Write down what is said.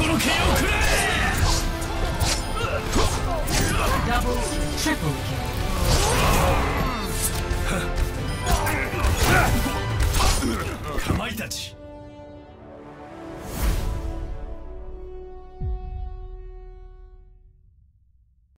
この剣をくれ、プ。